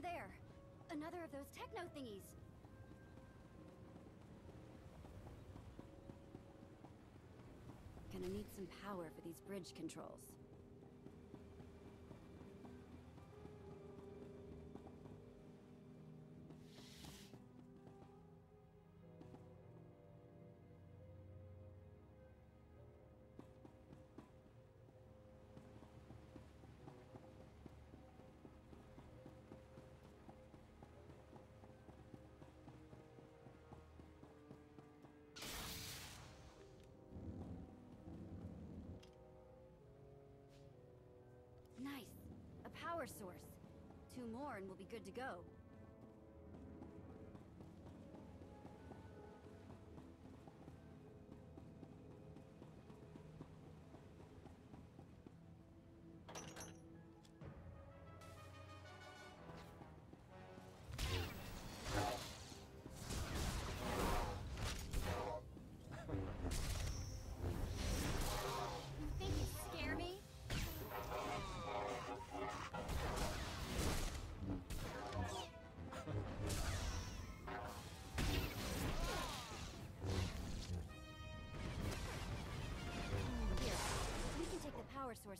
there! Another of those techno thingies! Gonna need some power for these bridge controls. Two more and we'll be good to go.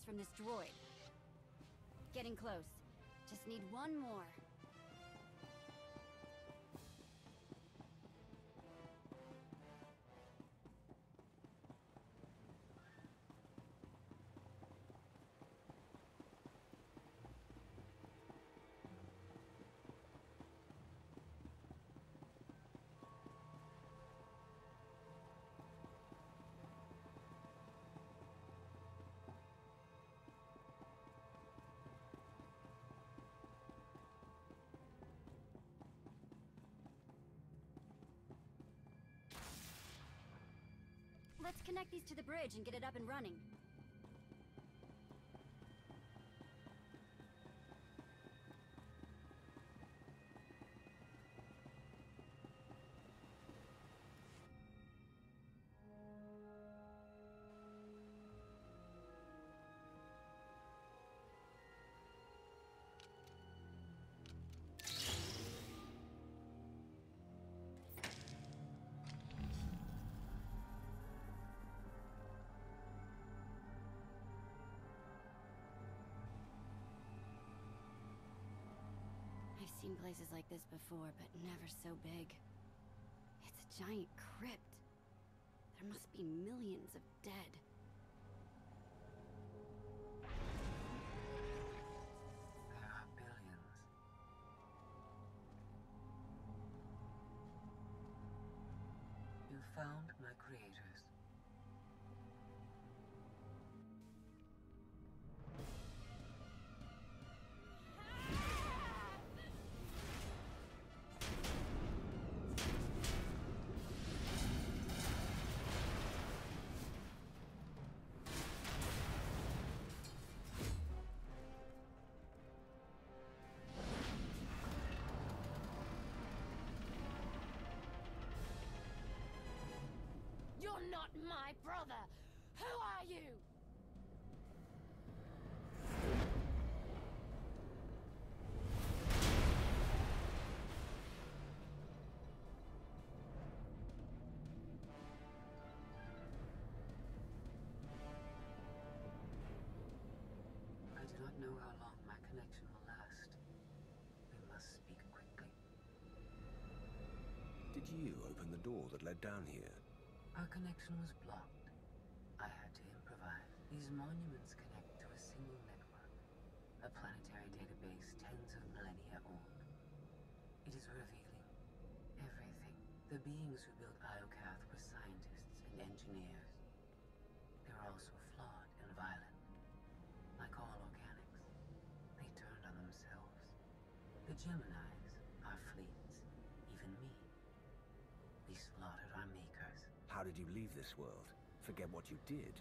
From this droid. Getting close. Just need one more. Let's connect these to the bridge and get it up and running. Seen places like this before, but never so big. It's a giant crypt. There must be millions of dead. Found my creators. Not my brother! Who are you? I do not know how long my connection will last. We must speak quickly. Did you open the door that led down here? Our connection was blocked. I had to improvise. These monuments connect to a single network. A planetary database tens of millennia old. It is revealing everything. The beings who built Iokath were scientists and engineers. They were also flawed and violent. Like all organics, they turned on themselves. The Geminis, our fleets, even me. We slaughtered. How did you leave this world? Forget what you did?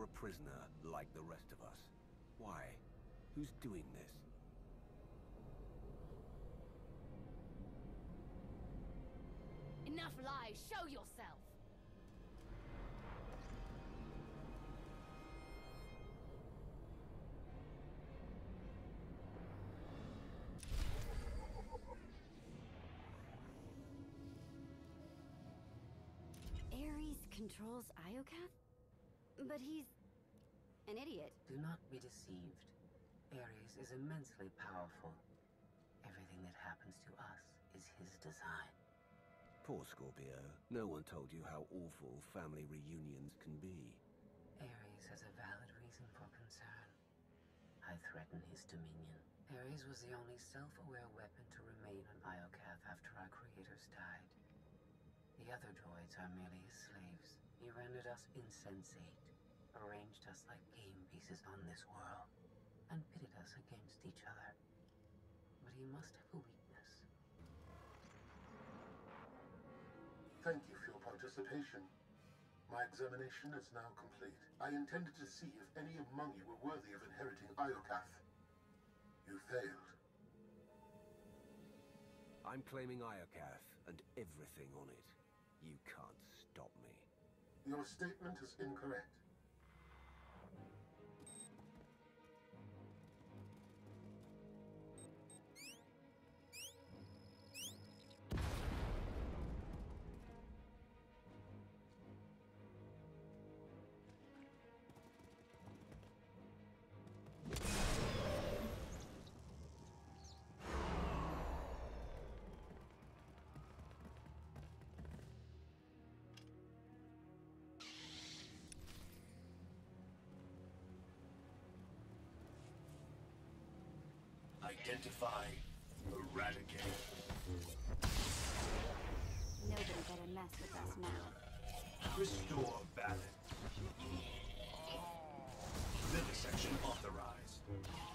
You're a prisoner like the rest of us. Why? Who's doing this? Enough lies! Show yourself! Ares controls Iokath? But he's... an idiot. Do not be deceived. Ares is immensely powerful. Everything that happens to us is his design. Poor Scorpio. No one told you how awful family reunions can be. Ares has a valid reason for concern. I threaten his dominion. Ares was the only self-aware weapon to remain on Iokath after our creators died. The other droids are merely his slaves. He rendered us insensate, arranged us like game pieces on this world, and pitted us against each other. But he must have a weakness. Thank you for your participation. My examination is now complete. I intended to see if any among you were worthy of inheriting Iokath. You failed. I'm claiming Iokath and everything on it. You can't stop me. Your statement is incorrect. Identify, eradicate. Nobody better mess with us now. Restore balance. Vivisection authorized.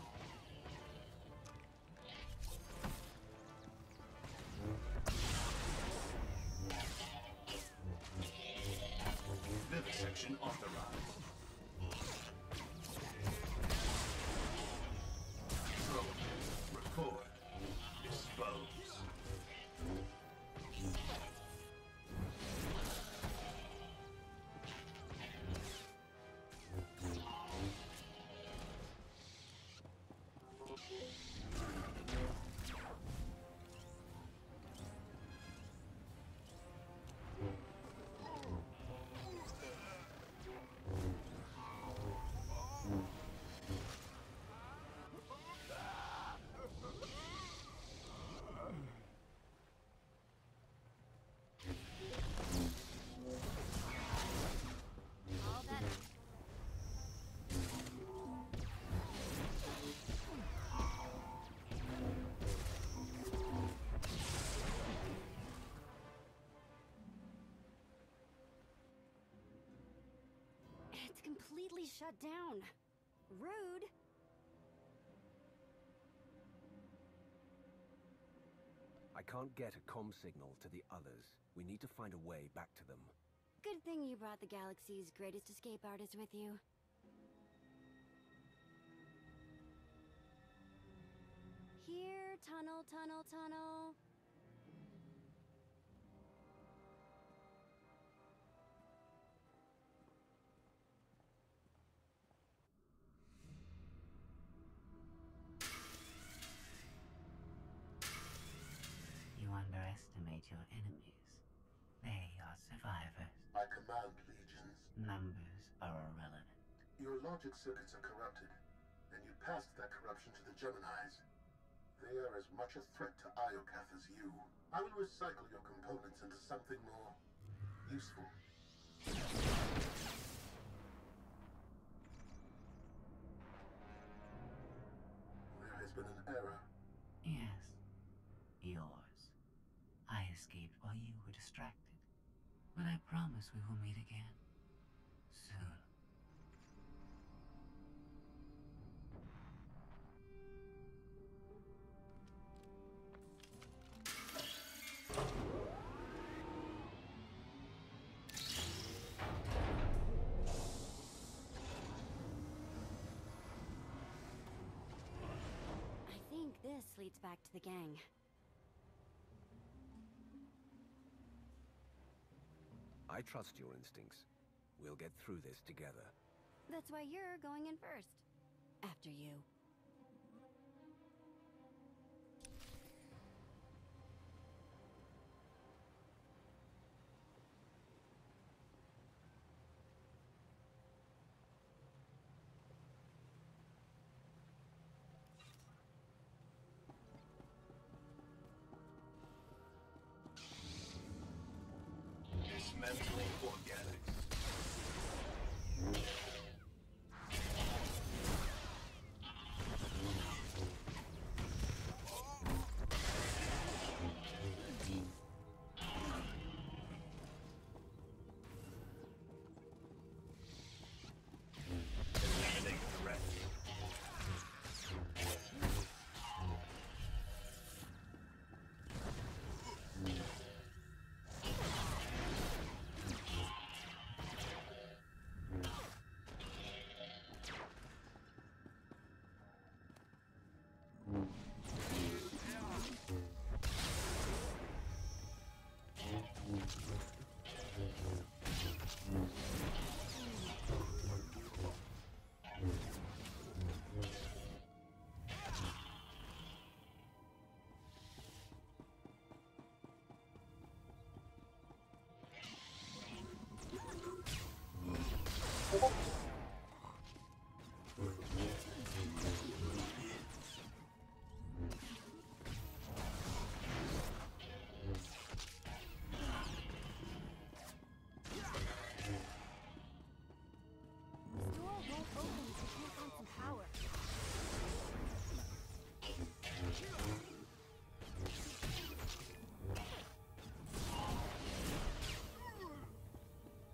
Shut down. Rude. I can't get a comm signal to the others. We need to find a way back to them. Good thing you brought the galaxy's greatest escape artist with you. Here, tunnel, tunnel, tunnel. Underestimate your enemies. They are survivors. I command legions. Numbers are irrelevant. Your logic circuits are corrupted, and you passed that corruption to the Geminis. They are as much a threat to Iokath as you. I will recycle your components into something more useful. escaped while you were distracted. But I promise we will meet again. Soon. I think this leads back to the gang. I trust your instincts. We'll get through this together. That's why you're going in first. After you. Dismantling organics.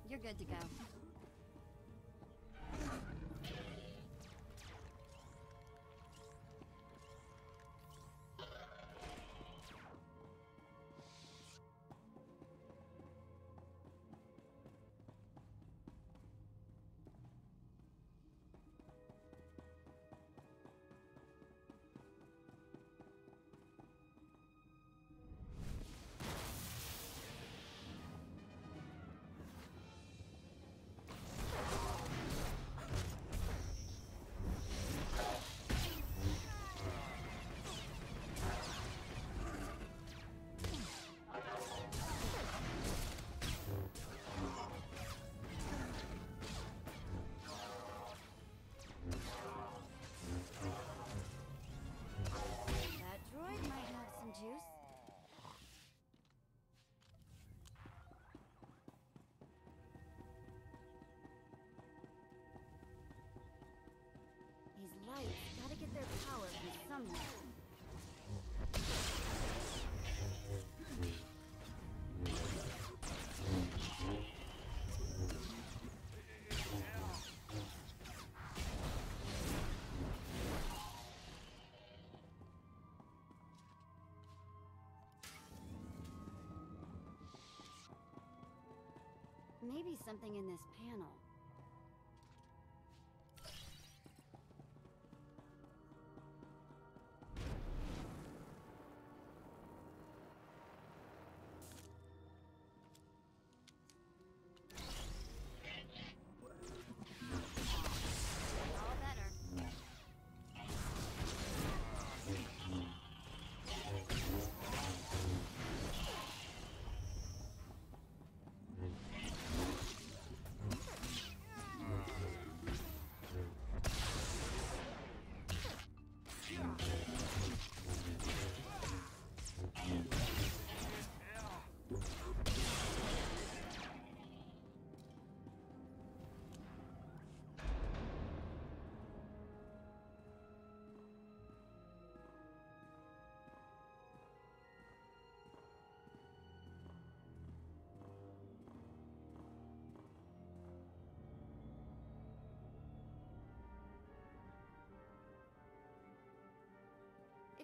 You're good to go. Maybe something in this panel.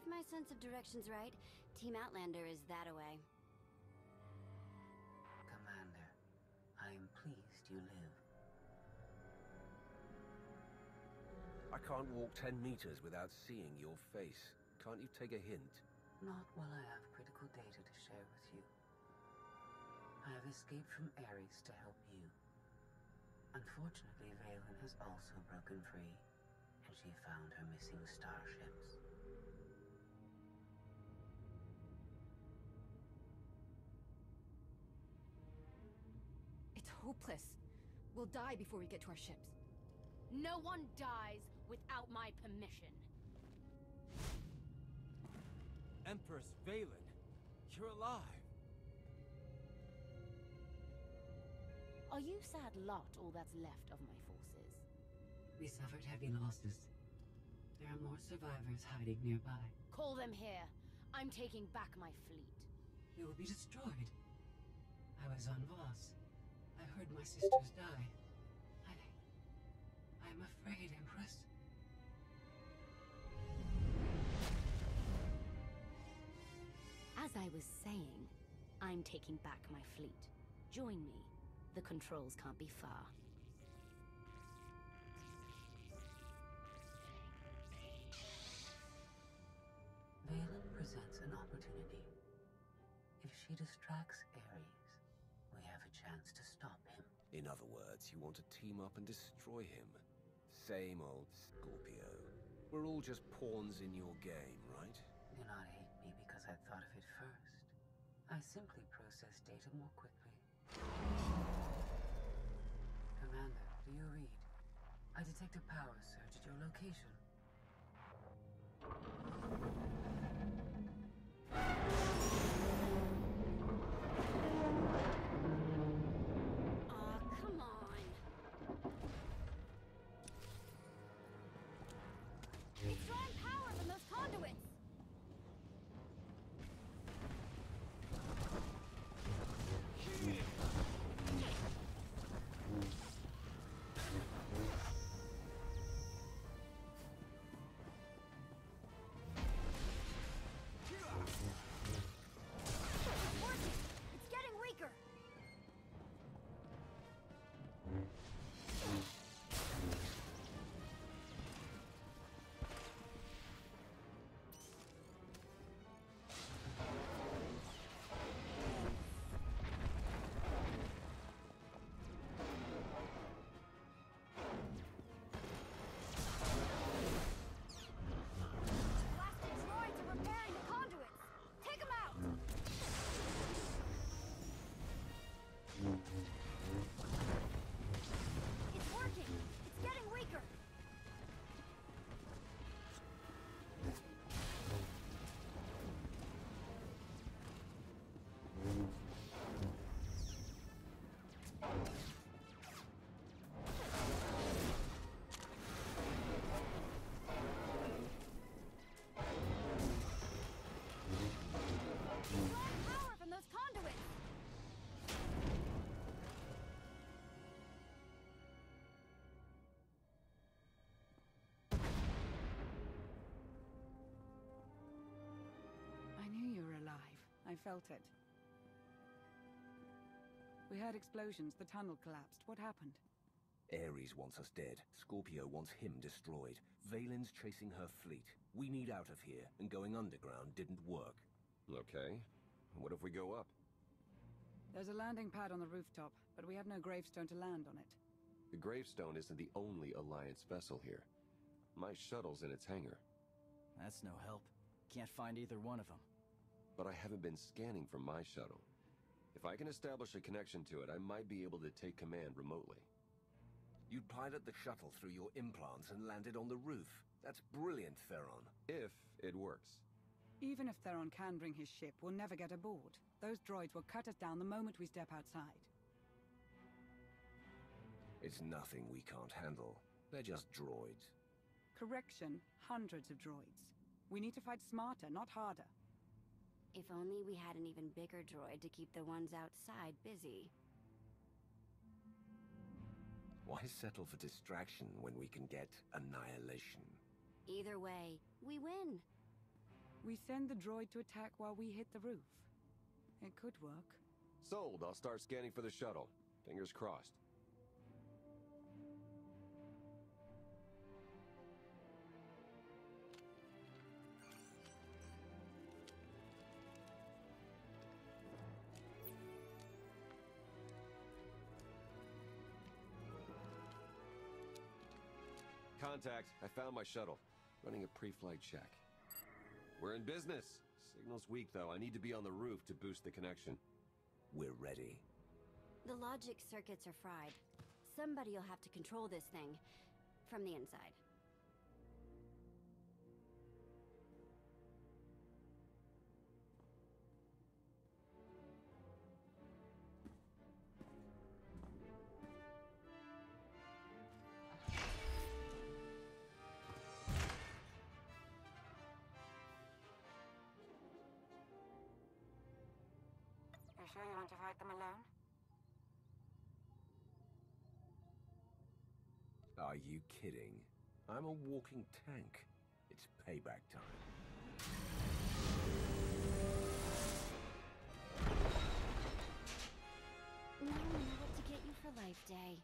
If my sense of direction's right, Team Outlander is that away. Commander, I am pleased you live. I can't walk ten meters without seeing your face. Can't you take a hint? Not while I have critical data to share with you. I have escaped from Ares to help you. Unfortunately, Vaylin has also broken free, and she found her missing starships. Hopeless. We'll die before we get to our ships. No one dies without my permission. Empress Vaylin, you're alive. Are you sad lot all that's left of my forces? We suffered heavy losses. There are more survivors hiding nearby. Call them here. I'm taking back my fleet. They will be destroyed. I was on Voss. I heard my sisters die. I... I'm afraid, Empress. As I was saying, I'm taking back my fleet. Join me. The controls can't be far. Vaylin presents an opportunity. If she distracts In other words, you want to team up and destroy him. Same old Scorpio. We're all just pawns in your game, right? Do not hate me because I thought of it first. I simply process data more quickly. Commander, do you read? I detect a power surge at your location. Felt it. We heard explosions. The tunnel collapsed. What happened? Ares wants us dead. Scorpio wants him destroyed. Vaylin's chasing her fleet. We need out of here, and going underground didn't work. Okay. What if we go up? There's a landing pad on the rooftop, but we have no gravestone to land on it. The gravestone isn't the only Alliance vessel here. My shuttle's in its hangar, That's no help. Can't find either one of them. But I haven't been scanning from my shuttle. If I can establish a connection to it, I might be able to take command remotely. You'd pilot the shuttle through your implants and landed on the roof. That's brilliant, Theron. If it works. Even if Theron can bring his ship, we'll never get aboard. Those droids will cut us down the moment we step outside. It's nothing we can't handle. They're just droids. Correction, hundreds of droids. We need to fight smarter, not harder. If only we had an even bigger droid to keep the ones outside busy. Why settle for distraction when we can get annihilation? Either way, we win. We send the droid to attack while we hit the roof. It could work. Sold. I'll start scanning for the shuttle. Fingers crossed. Contact. I found my shuttle. Running a pre-flight check. We're in business. Signal's weak, though. I need to be on the roof to boost the connection. We're ready. The logic circuits are fried. Somebody'll have to control this thing from the inside. You sure you want to fight them alone? Are you kidding? I'm a walking tank. It's payback time. Now I know what to get you for Life Day.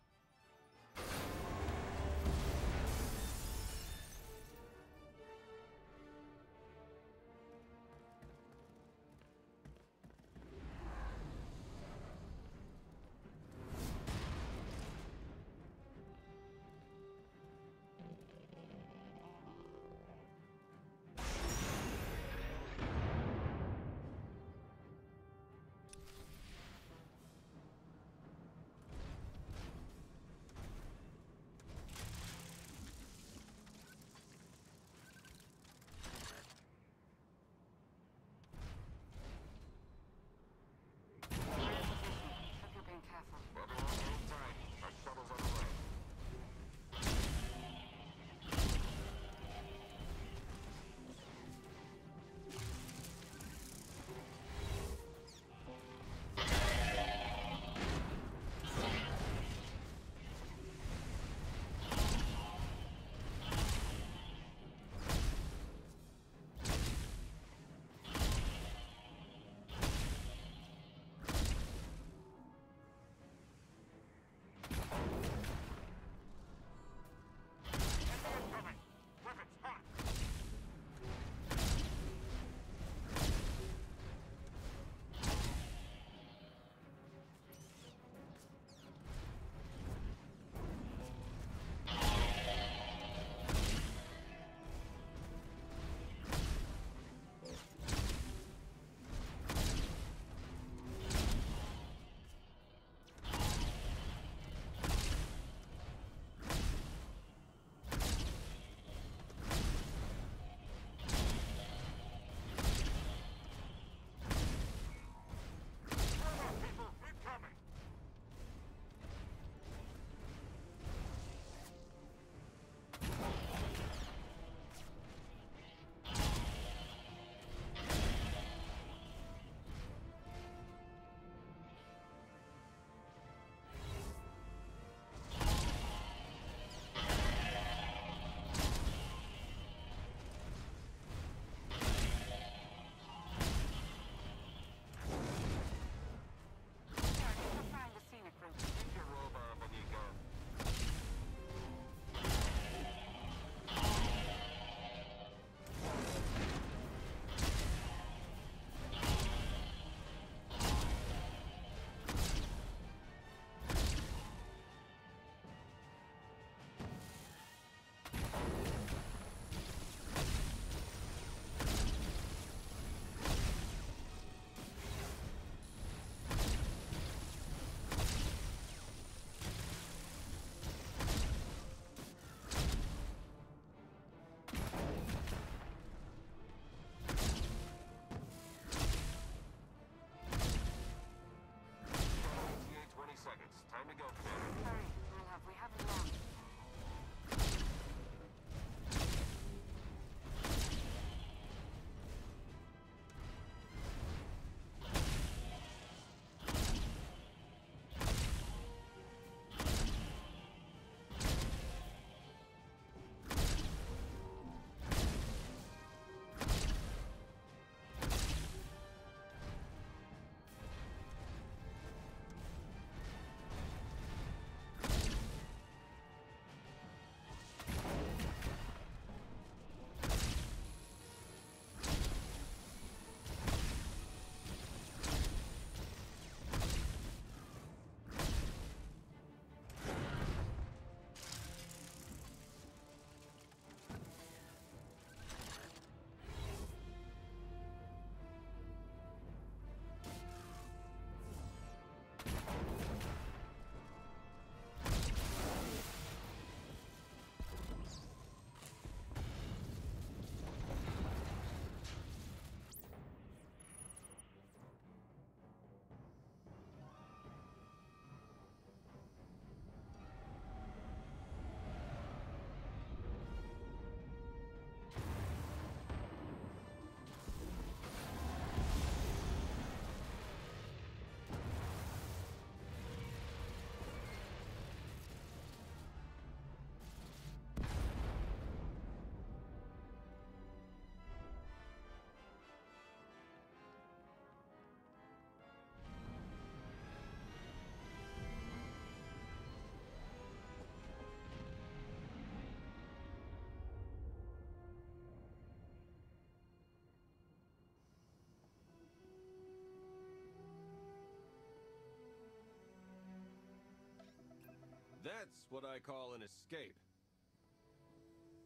What I call an escape.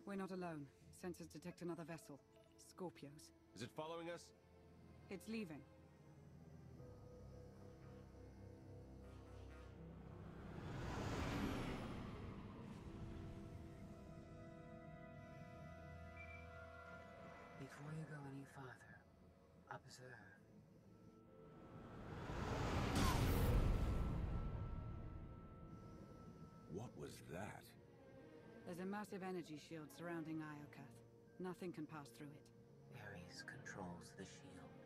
We're not alone. Sensors detect another vessel. Scorpios. Is it following us? It's leaving. Before you go any farther, observe. Massive energy shield surrounding Iokath. Nothing can pass through it. Ares controls the shield.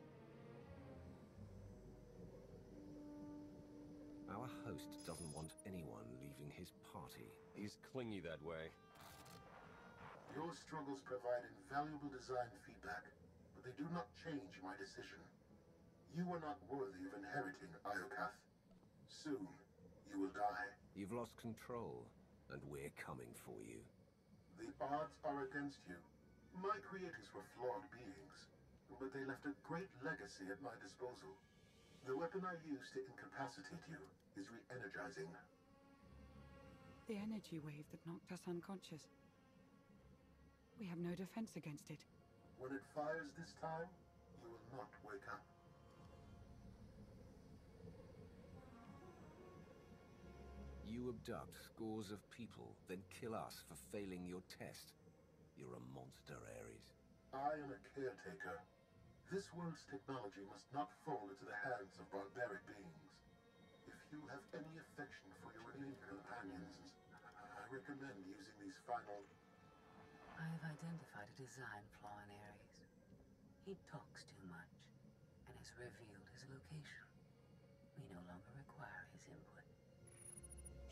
Our host doesn't want anyone leaving his party. He's clingy that way. Your struggles provide invaluable design feedback, but they do not change my decision. You are not worthy of inheriting Iokath. Soon, you will die. You've lost control, and we're coming for you. The odds are against you. My creators were flawed beings, but they left a great legacy at my disposal. The weapon I used to incapacitate you is re-energizing. The energy wave that knocked us unconscious. We have no defense against it. When it fires this time, you will not wake up. You abduct scores of people, then kill us for failing your test. You're a monster, Ares. I am a caretaker. This world's technology must not fall into the hands of barbaric beings. If you have any affection for your alien companions, I recommend using these final... I have identified a design flaw in Ares. He talks too much, and has revealed his location. We no longer require his input.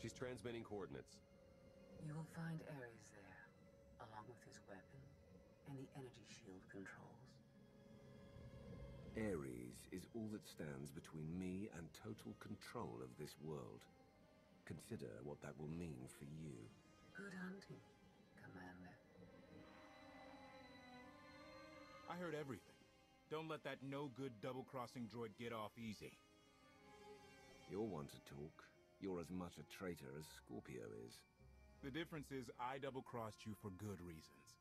She's transmitting coordinates. You will find Ares there, along with his weapon and the energy shield controls. Ares is all that stands between me and total control of this world. Consider what that will mean for you. Good hunting, Commander. I heard everything. Don't let that no-good double-crossing droid get off easy. You're one to talk. You're as much a traitor as Scorpio is. The difference is I double-crossed you for good reasons.